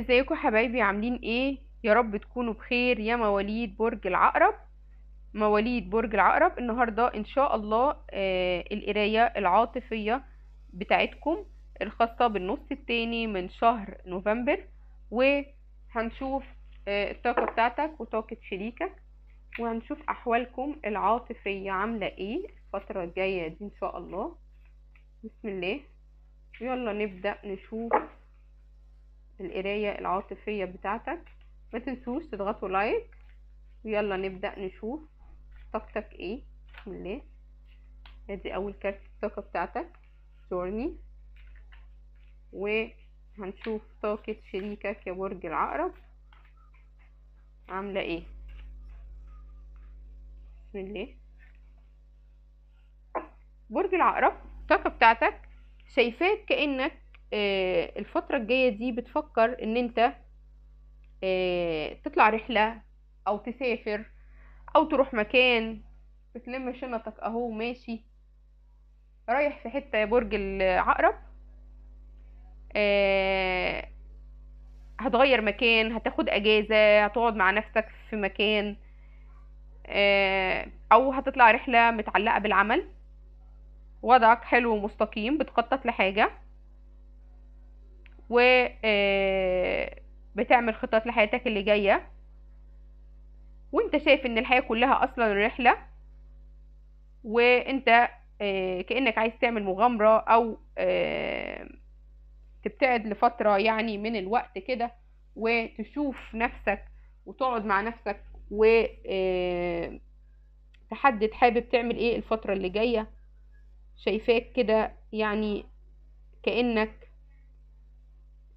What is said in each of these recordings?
ازيكم حبايبي؟ عاملين إيه؟ يا رب تكونوا بخير. يا مواليد برج العقرب مواليد برج العقرب. النهارده إن شاء الله آه القراية العاطفية بتاعتكم الخاصة بالنص التاني من شهر نوفمبر وهنشوف آه الطاقة بتاعتك وطاقة شريكك وهنشوف أحوالكم العاطفية عاملة إيه الفترة الجاية دي إن شاء الله. بسم الله. يلا نبدأ نشوف القراية العاطفية بتاعتك. ما تنسوش تضغطوا لايك. ويلا نبدأ نشوف طاقتك إيه بسم الله ادي أول كارت الطاقة بتاعتك. جورني وهنشوف طاقة شريكك يا برج العقرب. عاملة إيه؟ بسم الله. برج العقرب الطاقة بتاعتك. شايفاك كأنك الفترة الجاية دي بتفكر إن أنت آه تطلع رحلة أو تسافر أو تروح مكان بتلم شنطك أهو ماشي. رايح في حتة يا برج العقرب. آه هتغير مكان هتاخد أجازة هتقعد مع نفسك في مكان أو هتطلع رحلة متعلقة بالعمل. وضعك حلو ومستقيم بتخطط لحاجة. و بتعمل خطط لحياتك اللي جاية. وانت شايف إن الحياة كلها أصلا رحلة وانت كأنك عايز تعمل مغامرة أو تبتعد لفترة يعني من الوقت كده وتشوف نفسك وتقعد مع نفسك و تحدد حابب تعمل إيه الفترة اللي جاية. شايفاك كده يعني كأنك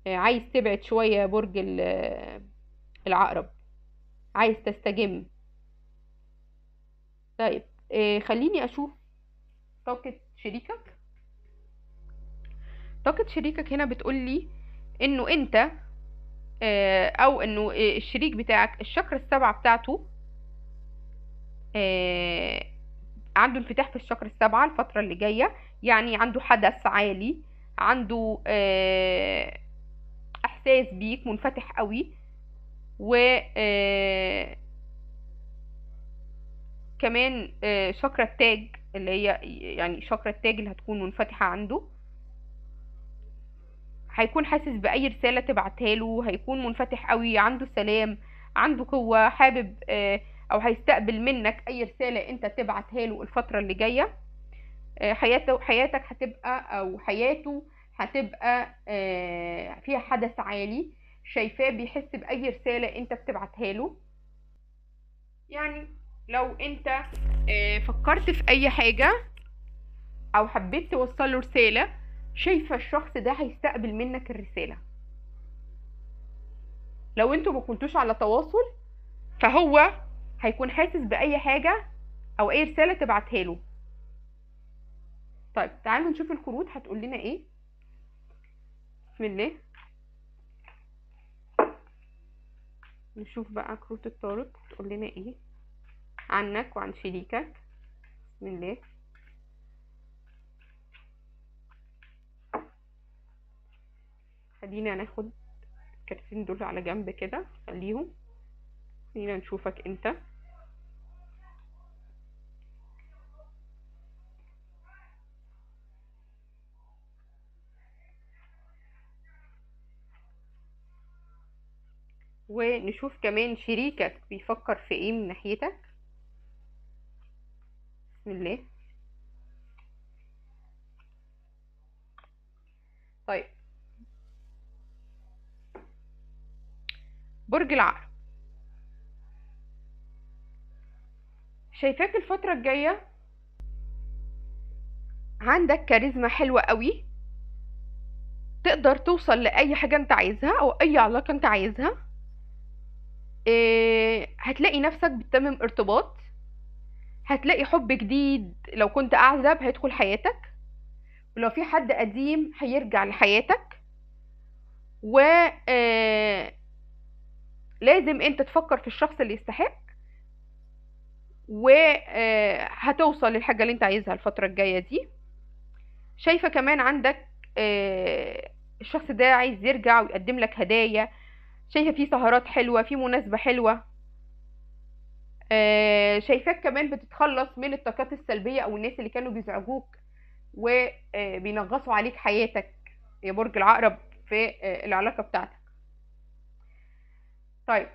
عايز تبعد شوية برج العقرب. عايز تستجم. طيب خليني أشوف طاقة شريكك. طاقة شريكك هنا بتقولي إنه أنت أو إنه الشريك بتاعك الشكرة السبعة بتاعته عنده انفتاح في الشكرة السبعة الفترة اللي جاية يعني عنده حدث عالي عنده إحساس بيك منفتح قوي. و كمان شكرة التاج اللي هي يعني شكرة التاج اللي هتكون منفتحة عنده. هيكون حاسس بأي رسالة تبعتها له هيكون منفتح قوي عنده سلام عنده قوة حابب أو هيستقبل منك أي رسالة أنت تبعتها له الفترة اللي جاية. حياته حياتك هتبقى أو حياته هتبقى فيها حدث عالي شايفاه بيحس بأي رسالة أنت بتبعتها له. يعني لو أنت فكرت في أي حاجة أو حبيت توصل له رسالة شايفة الشخص ده هيستقبل منك الرسالة. لو أنتوا ما كنتوش على تواصل فهو هيكون حاسس بأي حاجة أو أي رسالة تبعتها له. طيب تعالوا نشوف الكروت هتقول لنا إيه؟ بسم الله نشوف بقى كروت الطارق تقول لنا إيه؟ عنك وعن شريكك. بسم الله خلينا ناخد الكارتين دول على جنب كده خليهم. خلينا نشوفك أنت. ونشوف كمان شريكك بيفكر في إيه من ناحيتك. بسم الله. طيب. برج العقرب. شايفاك الفترة الجاية؟ عندك كاريزما حلوة قوي. تقدر توصل لأي حاجة انت عايزها أو أي علاقة انت عايزها. هتلاقي نفسك بتتمم ارتباط. هتلاقي حب جديد لو كنت اعزب هيدخل حياتك. ولو في حد قديم هيرجع لحياتك. و إيه لازم انت تفكر في الشخص اللي يستحق. وهتوصل للحاجة اللي انت عايزها الفترة الجاية دي. شايفة كمان عندك آه، الشخص ده عايز يرجع ويقدم لك هدايا. شايفة في سهرات حلوة في مناسبة حلوة. آه، شايفاك كمان بتتخلص من الطاقات السلبية أو الناس اللي كانوا بيزعجوك وبينغصوا عليك حياتك. يا برج العقرب في آه، العلاقة بتاعتك. طيب.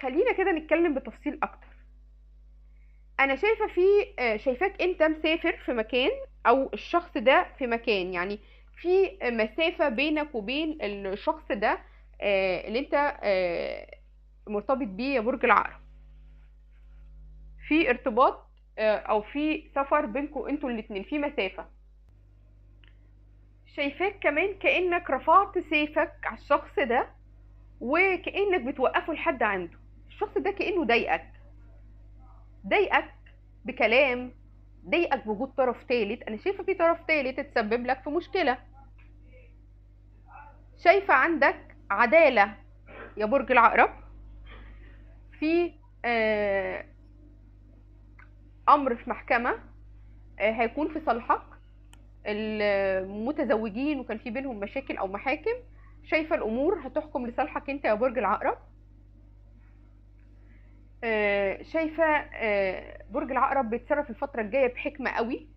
خلينا كده نتكلم بتفصيل أكتر. أنا شايفة في آه، شايفاك أنت مسافر في مكان أو الشخص ده في مكان. يعني في مسافة بينك وبين الشخص ده آه، اللي انت آه، مرتبط بيه يا برج العقرب. في ارتباط آه، أو في سفر بينكم أنتوا الاتنين في مسافة. شايفاك كمان كأنك رفعت سيفك على الشخص ده وكأنك بتوقفه لحد عنده. الشخص ده كأنه ضايقك. ضايقك بكلام ضايقك بوجود طرف تالت. أنا شايفة في طرف تالت اتسبب لك في مشكلة. شايفة عندك عدالة يا برج العقرب في آه أمر في محكمة آه هيكون في صالحك. المتزوجين وكان في بينهم مشاكل أو محاكم. شايفة الأمور هتحكم لصالحك أنت يا برج العقرب. آه، شايفة آه، برج العقرب بيتصرف الفترة الجاية بحكمة قوي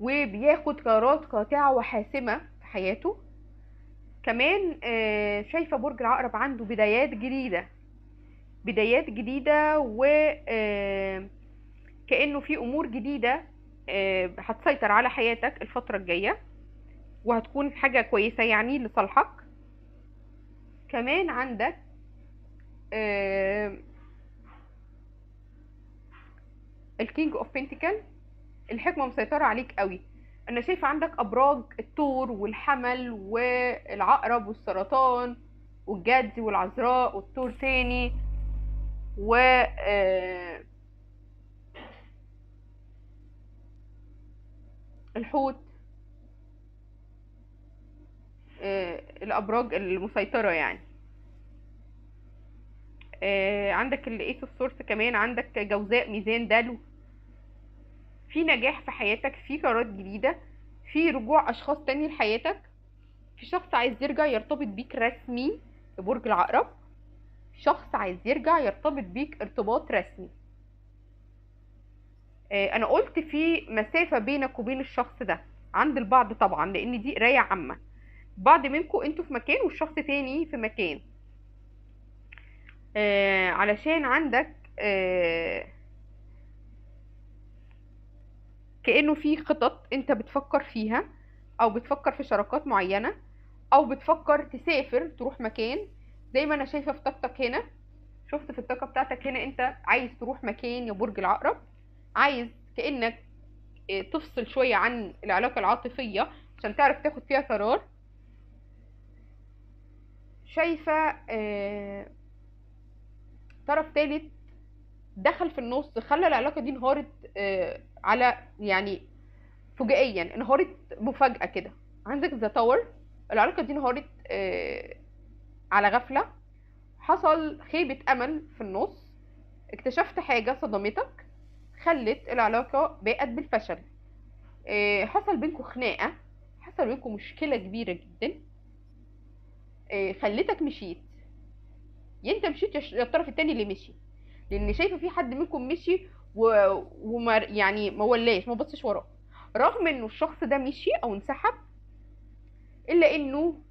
وبياخد قرارات قاطعة وحاسمة في حياته. كمان آه، شايفة برج العقرب عنده بدايات جديدة. بدايات جديدة و آه، كأنه في أمور جديدة آه، هتسيطر على حياتك الفترة الجاية وهتكون حاجة كويسة يعني لصالحك. كمان عندك ال King of Pentacles الحكمة مسيطرة عليك قوي. أنا شايفة عندك أبراج الثور والحمل والعقرب والسرطان والجدي والعذراء والثور تاني و آه، الحوت. آه، الأبراج المسيطرة يعني. آه، عندك ال Ace of كمان. عندك جوزاء ميزان دلو. في نجاح في حياتك في قرارات جديدة في رجوع أشخاص تاني لحياتك. في شخص عايز يرجع يرتبط بيك رسمي في برج العقرب. شخص عايز يرجع يرتبط بيك ارتباط رسمي. آه، أنا قلت في مسافة بينك وبين الشخص ده عند البعض طبعا لأن دي قراية عامة. بعض منكم أنتوا في مكان والشخص تاني في مكان. آه علشان عندك آه كأنه في خطط أنت بتفكر فيها أو بتفكر في شراكات معينة أو بتفكر تسافر تروح مكان. زي ما أنا شايفة في طاقتك هنا. شفت في الطاقة بتاعتك هنا أنت عايز تروح مكان يا برج العقرب. عايز كأنك آه، تفصل شوية عن العلاقة العاطفية عشان تعرف تاخد فيها قرار. شايفة آه، طرف تالت دخل في النص خلى العلاقة دي انهارت آه، على يعني فجائيا انهارت مفاجأة كده. عندك The Tower العلاقة دي انهارت آه، على غفلة. حصل خيبة أمل في النص. اكتشفت حاجة صدمتك خلت العلاقة بقت بالفشل. آه، حصل بينكم خناقة. حصل بينكم مشكلة كبيرة جدا. خلتك مشيت. يا انت مشيت يا الطرف التاني اللي مشي. لأن شايفة في حد منكم مشي و... وما يعني ما ولاش ما بصش وراه. رغم إنه الشخص ده مشي أو انسحب إلا إنه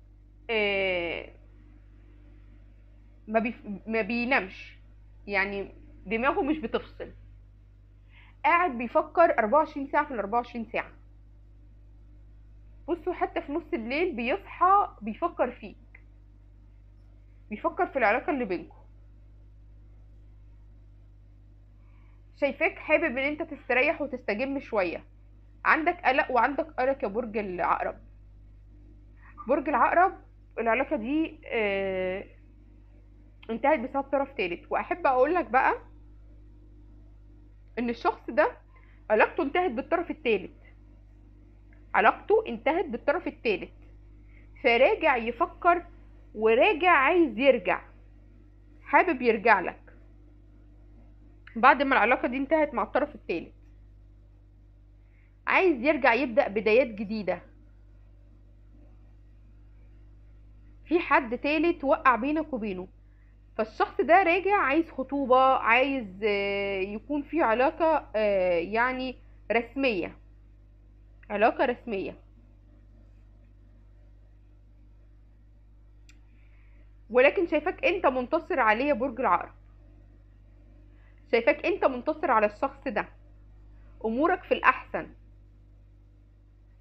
آه ما, بيف... ما بينامش. يعني دماغه مش بتفصل. قاعد بيفكر 24 ساعة في ال 24 ساعة. بصوا حتى في نص الليل بيصحى بيفكر فيك. بيفكر في العلاقة اللي بينكم. شايفاك حابب إن أنت تستريح وتستجم شوية. عندك قلق وعندك قلق يا برج العقرب. برج العقرب العلاقة دي آه انتهت بسبب طرف تالت. وأحب أقول لك بقى إن الشخص ده علاقته انتهت بالطرف التالت. علاقته انتهت بالطرف التالت. فراجع يفكر وراجع عايز يرجع. حابب يرجع لك. بعد ما العلاقة دي انتهت مع الطرف التالت. عايز يرجع يبدأ بدايات جديدة. في حد تالت وقع بينك وبينه. فالشخص ده راجع عايز خطوبة عايز آه، يكون في علاقة آه، يعني رسمية. علاقة رسمية. ولكن شايفاك انت منتصر عليه برج العقرب. شايفاك انت منتصر على الشخص ده. أمورك في الأحسن.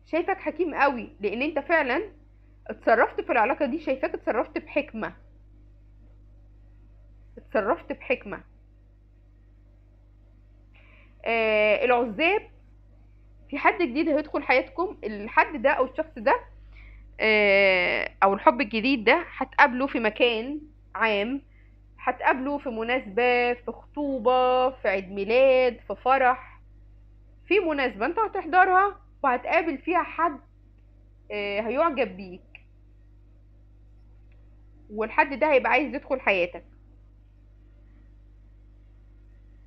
شايفك حكيم قوي لأن انت فعلا اتصرفت في العلاقة دي شايفاك اتصرفت بحكمة. اتصرفت بحكمة. آه العزاب في حد جديد هيدخل حياتكم الحد ده أو الشخص ده آه أو الحب الجديد ده هتقابله في مكان عام. هتقابله في مناسبة في خطوبة في عيد ميلاد في فرح. في مناسبة انت هتحضرها وهتقابل فيها حد آه هيعجب بيك. والحد ده هيبقى عايز يدخل حياتك.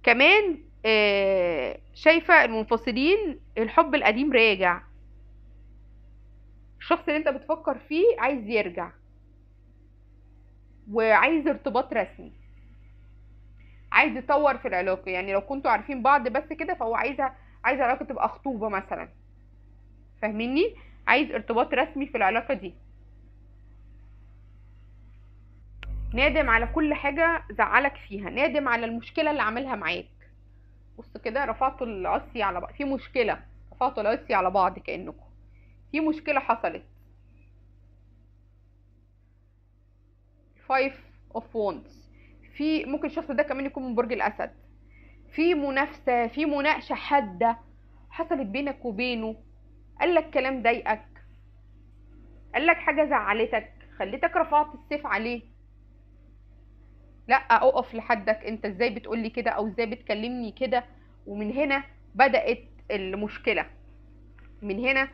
كمان آه، شايفة المنفصلين الحب القديم راجع. الشخص اللي انت بتفكر فيه عايز يرجع. وعايز ارتباط رسمي. عايز يطور في العلاقة. يعني لو كنتوا عارفين بعض بس كده فهو عايز عايز علاقة تبقى خطوبة مثلا. فاهميني؟ عايز ارتباط رسمي في العلاقة دي. نادم على كل حاجة زعلك فيها. نادم على المشكلة اللي عاملها معاك. بص كده رفعتوا العصي على بعض. في مشكلة رفعتوا العصي على بعض كأنكم. في مشكلة حصلت. Five of Wands في ممكن الشخص ده كمان يكون من برج الأسد. في منافسة في مناقشة حادة حصلت بينك وبينه. قال لك كلام ضايقك. قال لك حاجة زعلتك. خليتك رفعت السيف عليه. لا اقف لحدك. أنت إزاي بتقولي كده؟ أو إزاي بتكلمني كده؟ ومن هنا بدأت المشكلة. من هنا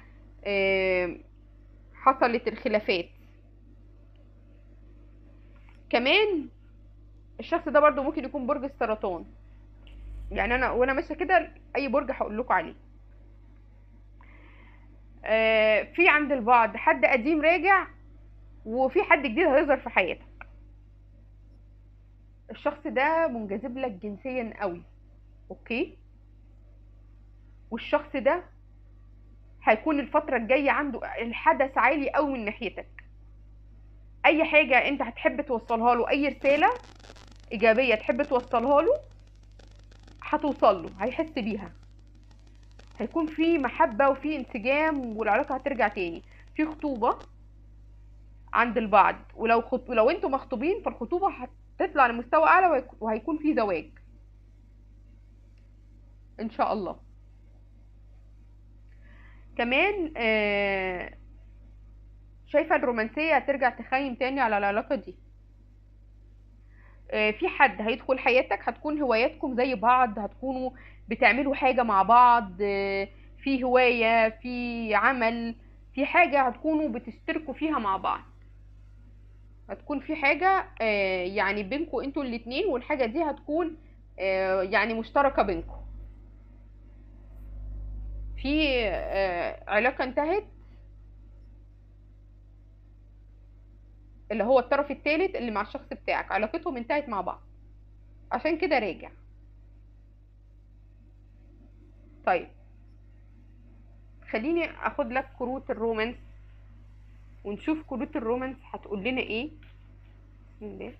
آه، حصلت الخلافات. كمان الشخص ده برضو ممكن يكون برج السرطان. يعني أنا وأنا ماشية كده أي برج هقول لكم عليه. آه، في عند البعض حد قديم راجع وفي حد جديد هيظهر في حياتك. الشخص ده منجذب لك جنسيا قوي أوكي؟ والشخص ده هيكون الفترة الجاية عنده الحدث عالي قوي من ناحيتك. أي حاجة أنت هتحب توصلها له أي رسالة إيجابية تحب توصلها له هتوصل له هيحس بيها. هيكون في محبة وفي انسجام والعلاقة هترجع تاني. في خطوبة عند البعض ولو خط... ولو أنتوا مخطوبين فالخطوبة هتطلع لمستوى أعلى وهيك- وهيكون في زواج. إن شاء الله. كمان آه، شايفة الرومانسية هترجع تخيم تاني على العلاقة دي؟ آه، في حد هيدخل حياتك هتكون هواياتكم زي بعض هتكونوا بتعملوا حاجة مع بعض آه، في هواية في عمل في حاجة هتكونوا بتشتركوا فيها مع بعض. هتكون في حاجة آه، يعني بينكوا أنتوا الاتنين والحاجة دي هتكون يعني مشتركة بينكوا. في علاقة انتهت اللي هو الطرف الثالث اللي مع الشخص بتاعك علاقتهم انتهت مع بعض. عشان كده راجع. طيب. خليني آخد لك كروت ال romance ونشوف كروت ال romance هتقول لنا إيه. بسم الله.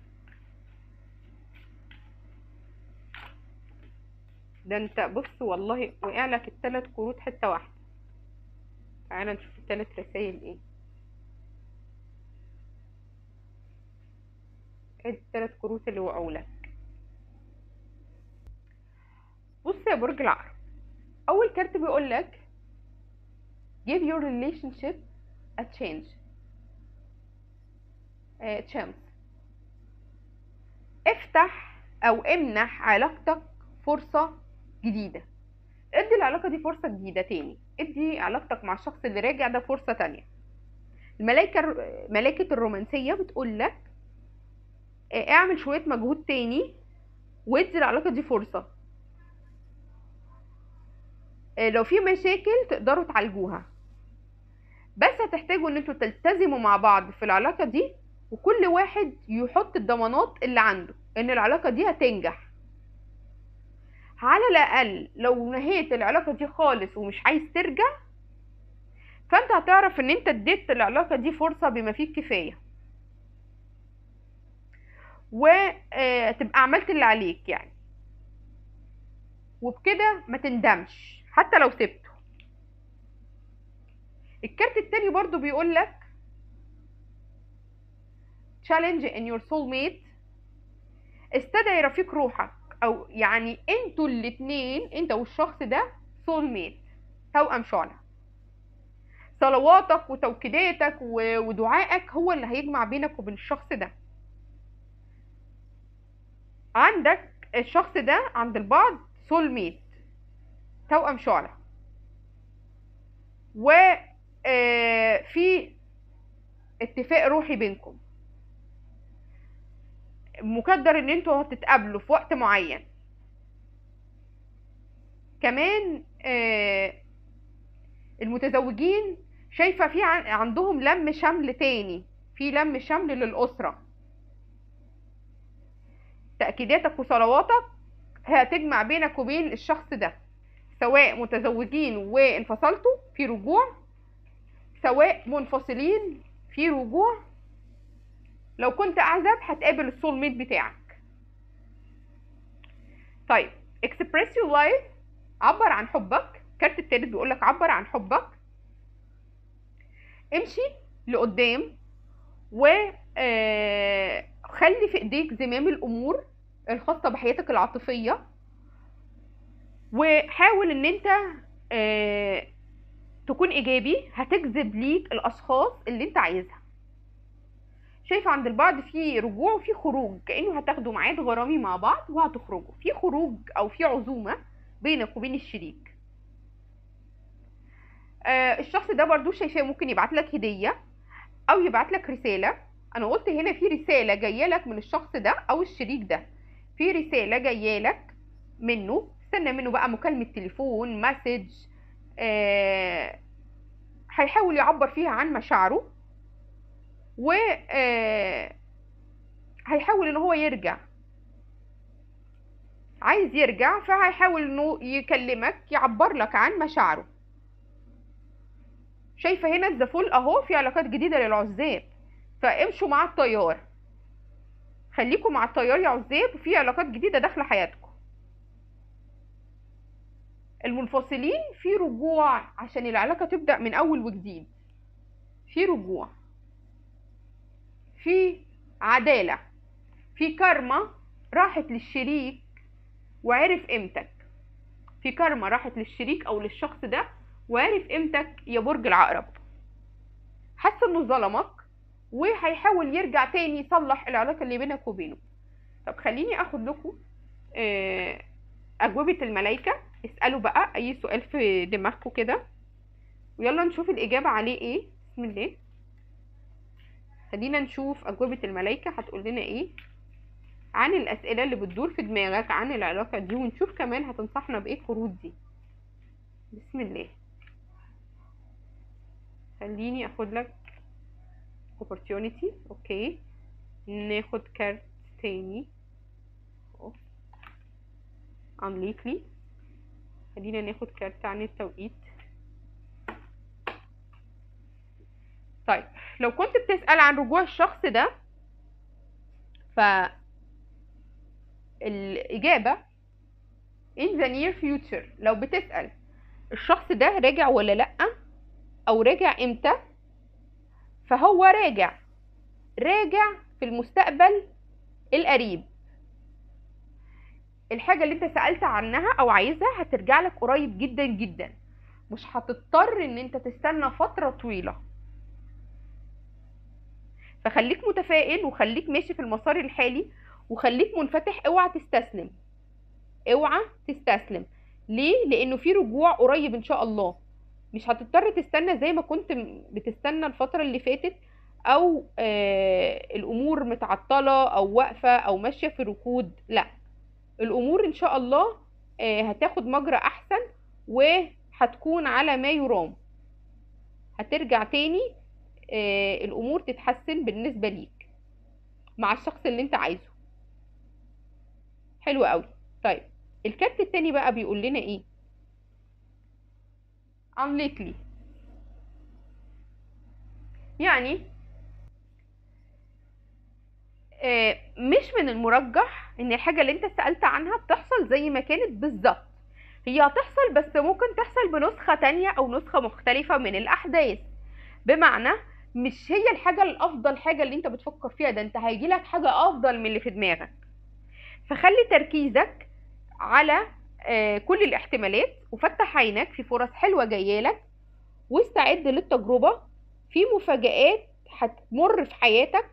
ده أنت بص والله وقع لك الثلاث كروت حتة واحدة. تعالى نشوف الثلاث رسائل إيه. الثلاث كروت اللي وقعوا لك بص يا برج العقرب أول كارت بيقول لك give your relationship a change. آه، chance افتح أو امنح علاقتك فرصة جديدة. ادي العلاقة دي فرصة جديدة تاني. ادي علاقتك مع الشخص اللي راجع ده فرصة تانية. الملايكة ملاكة الرومانسية بتقول لك اعمل شوية مجهود تاني وادي العلاقة دي فرصة. آه، لو في مشاكل تقدروا تعالجوها. بس هتحتاجوا ان أنتوا تلتزموا مع بعض في العلاقة دي وكل واحد يحط الضمانات اللي عنده ان العلاقة دي هتنجح. على الأقل لو نهيت العلاقة دي خالص ومش عايز ترجع فانت هتعرف ان انت اديت العلاقة دي فرصة بما فيه الكفاية. وتبقى عملت اللي عليك يعني. وبكده ما تندمش حتى لو سبته. الكارت التاني برضو بيقول لك challenge in your soulmate. استدعي رفيق روحك أو يعني أنتوا الاتنين انت والشخص ده soulmate. توأم شعلة صلواتك وتوكيداتك ودعائك هو اللي هيجمع بينك وبين الشخص ده. عندك الشخص ده عند البعض سول ميت توأم شعلة و آه، في اتفاق روحي بينكم. مقدر إن أنتوا هتتقابلوا في وقت معين. كمان آه، المتزوجين شايفة في عن- عندهم لم شمل تاني في لم شمل للأسرة. تأكيداتك وصلواتك هتجمع بينك وبين الشخص ده سواء متزوجين وانفصلتوا في رجوع سواء منفصلين في رجوع. لو كنت أعزب هتقابل السول ميت بتاعك. طيب express your life عبر عن حبك. الكارت التالت بيقولك عبر عن حبك. امشي لقدام و آه، في إيديك زمام الأمور الخاصة بحياتك العاطفية وحاول إن أنت آه، تكون إيجابي هتجذب ليك الأشخاص اللي أنت عايزها. شايفه عند البعض في رجوع وفي خروج كأنه هتاخدوا ميعاد غرامي مع بعض وهتخرجوا. في خروج أو في عزومة بينك وبين الشريك. آه، الشخص ده برضو شايفاه ممكن يبعت لك هدية أو يبعت لك رسالة. أنا قلت هنا في رسالة جاية لك من الشخص ده أو الشريك ده. في رسالة جاية لك منه. استنى منه بقى مكالمة تليفون مسج آه هيحاول يعبر فيها عن مشاعره و آه هيحاول إن هو يرجع. عايز يرجع فهيحاول إنه يكلمك يعبر لك عن مشاعره. شايفة هنا الزفول أهو في علاقات جديدة للعزاب فامشوا مع التيار خليكم مع التيار يا عزاب وفي علاقات جديدة داخلة حياتكم. المنفصلين في رجوع عشان العلاقة تبدأ من أول وجديد. في رجوع. في عدالة. في كارما راحت للشريك وعرف قيمتك. في كارما راحت للشريك أو للشخص ده وعرف قيمتك يا برج العقرب. حس إنه ظلمك؟ وهيحاول يرجع تاني يصلح العلاقة اللي بينك وبينه. طب خليني آخد لكم آه، أجوبة الملائكة. اسألوا بقى أي سؤال في دماغكم كده. ويلا نشوف الإجابة عليه إيه. بسم الله. خلينا نشوف أجوبة الملائكة هتقول لنا إيه. عن الأسئلة اللي بتدور في دماغك عن العلاقة دي ونشوف كمان هتنصحنا بإيه الكروت دي. بسم الله. خليني آخد لك opportunity okay ناخد كارت تاني unlikely خلينا ناخد كارت عن التوقيت طيب لو كنت بتسأل عن رجوع الشخص ده ف الإجابة in the near future لو بتسأل الشخص ده راجع ولا لأ أو راجع إمتى فهو راجع راجع في المستقبل القريب. الحاجة اللي انت سألت عنها أو عايزها هترجع لك قريب جدا جدا. مش هتضطر إن انت تستنى فترة طويلة. فخليك متفائل وخليك ماشي في المسار الحالي وخليك منفتح اوعى تستسلم. اوعى تستسلم. ليه؟ لأنه في رجوع قريب إن شاء الله. مش هتضطر تستنى زي ما كنت بتستنى الفترة اللي فاتت أو آه الأمور متعطلة أو واقفة أو ماشية في ركود لأ. الأمور إن شاء الله آه هتاخد مجرى أحسن وهتكون على ما يرام. هترجع تاني آه الأمور تتحسن بالنسبة ليك مع الشخص اللي أنت عايزه. حلو قوي طيب الكارت التاني بقى بيقول لنا إيه؟ Unlikely يعني آه، مش من المرجح إن الحاجة اللي أنت سألت عنها بتحصل زي ما كانت بالظبط. هي هتحصل بس ممكن تحصل بنسخة تانية أو نسخة مختلفة من الأحداث. بمعنى مش هي الحاجة الأفضل حاجة اللي أنت بتفكر فيها ده أنت هيجيلك حاجة أفضل من اللي في دماغك. فخلي تركيزك على كل الاحتمالات وفتح عينك في فرص حلوة جايالك واستعد للتجربة. في مفاجآت هتمر في حياتك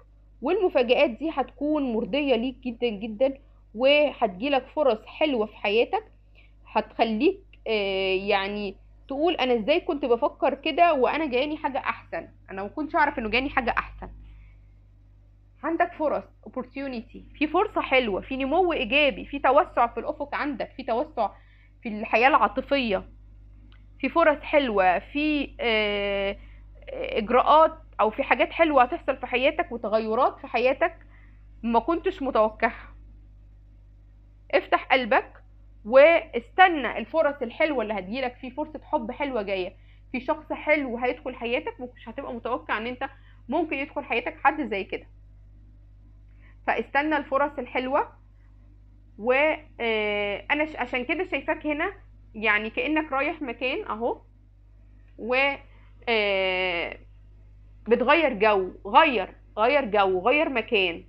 والمفاجآت دي هتكون مرضية ليك جدا جدا وهتجيلك فرص حلوة في حياتك. هتخليك آه، يعني تقول أنا إزاي كنت بفكر كده وأنا جايني حاجة أحسن. أنا ما كنتش أعرف إنه جايني حاجة أحسن. عندك فرص opportunity في فرصة حلوة في نمو إيجابي في توسع في الأفق عندك في توسع في الحياة العاطفية في فرص حلوة في آه، إجراءات أو في حاجات حلوة هتحصل في حياتك وتغيرات في حياتك ما كنتش متوقعها. افتح قلبك واستنى الفرص الحلوة اللي هتجيلك في فرصة حب حلوة جاية في شخص حلو هيدخل حياتك مش هتبقى متوقع إن أنت ممكن يدخل حياتك حد زي كده. فاستنى الفرص الحلوة. وأنا عشان كده شايفاك هنا يعني كأنك رايح مكان أهو. و آه، بتغير جو غير غير جو غير مكان.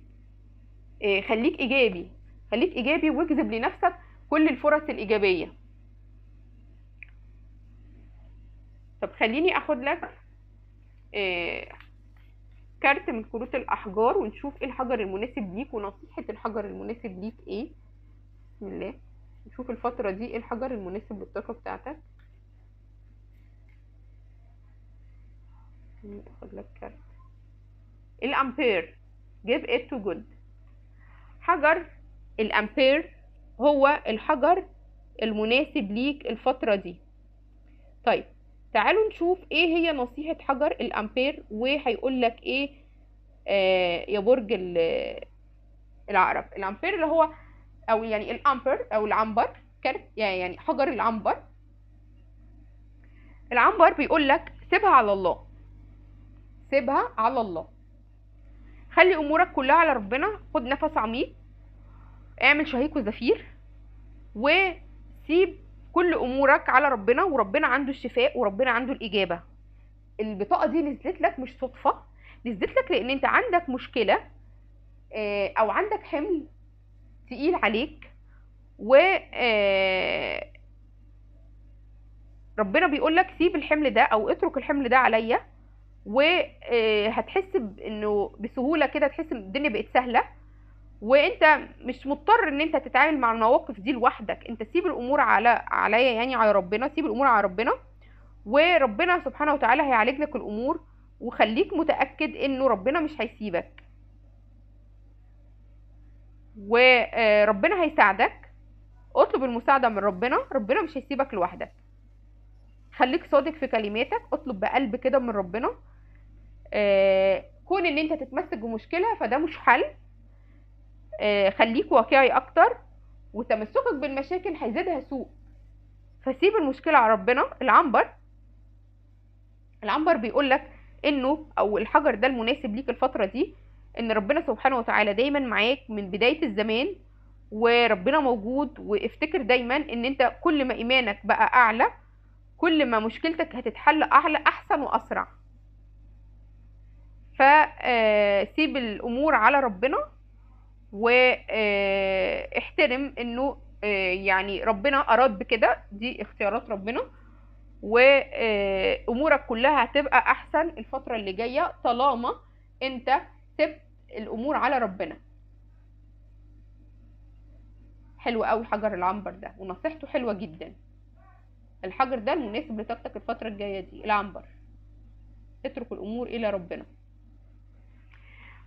آه، خليك إيجابي خليك إيجابي واجذب لنفسك كل الفرص الإيجابية. طب خليني آخد لك آه، كارت من كروت الأحجار ونشوف إيه الحجر المناسب ليك ونصيحة الحجر المناسب ليك إيه. بسم الله. نشوف الفترة دي إيه الحجر المناسب للطاقة بتاعتك. اخد لك كارت؟ الأمبير. give it to good. حجر الأمبير هو الحجر المناسب ليك الفترة دي. طيب تعالوا نشوف إيه هي نصيحة حجر الامبير وهيقول لك إيه آه يا برج ال- العقرب. ال amber اللي هو أو يعني ال amber أو العنبر يعني يعني حجر العنبر. العنبر بيقول لك سيبها على الله. سيبها على الله. خلي أمورك كلها على ربنا. خد نفس عميق. اعمل شهيق وزفير. وسيب كل أمورك على ربنا وربنا عنده الشفاء وربنا عنده الإجابة. البطاقة دي نزلت لك مش صدفة نزلت لك لأن أنت عندك مشكلة آه، أو عندك حمل تقيل عليك و آه، ربنا بيقول لك سيب الحمل ده أو اترك الحمل ده عليا وهتحس بانه بسهولة كده تحس إن الدنيا بقت سهلة. وانت مش مضطر ان انت تتعامل مع المواقف دي لوحدك. انت سيب الأمور على عليا يعني على ربنا. سيب الأمور على ربنا وربنا سبحانه وتعالى هيعالج لك الأمور وخليك متأكد انه ربنا مش هيسيبك. وربنا هيساعدك. اطلب المساعدة من ربنا. ربنا مش هيسيبك لوحدك. خليك صادق في كلماتك. اطلب بقلب كده من ربنا. آه، كون ان انت تتمسك بمشكلة فده مش حل. آه، خليك واقعي أكتر وتمسكك بالمشاكل هيزيدها سوء. فسيب المشكلة على ربنا. العنبر العنبر بيقول لك إنه أو الحجر ده المناسب ليك الفترة دي إن ربنا سبحانه وتعالى دايما معاك من بداية الزمان وربنا موجود. وافتكر دايما إن أنت كل ما إيمانك بقى أعلى كل ما مشكلتك هتتحل أعلى أحسن وأسرع. فسيب الأمور على ربنا. واحترم انه آه، يعني ربنا اراد بكده. دي اختيارات ربنا. وامورك كلها هتبقى احسن الفترة اللي جاية طالما انت سبت الأمور على ربنا. حلو قوي حجر العنبر ده ونصيحته حلوة جدا. الحجر ده المناسب لطاقتك الفترة الجاية دي العنبر. اترك الأمور إلى ربنا.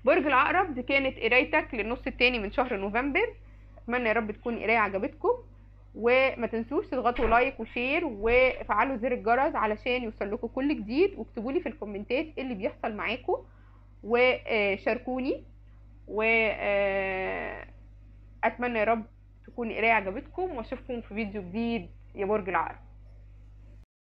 برج العقرب دي كانت قرايتك للنص التاني من شهر نوفمبر. أتمنى يا رب تكون قراية عجبتكم. وما تنسوش تضغطوا like و share وفعلوا زر الجرس علشان يوصل لكم كل جديد. واكتبوا لي في الكومنتات إيه اللي بيحصل معاكم. وشاركوني. و آه، اتمنى يا رب تكون القرايه عجبتكم. وأشوفكم في فيديو جديد يا برج العقرب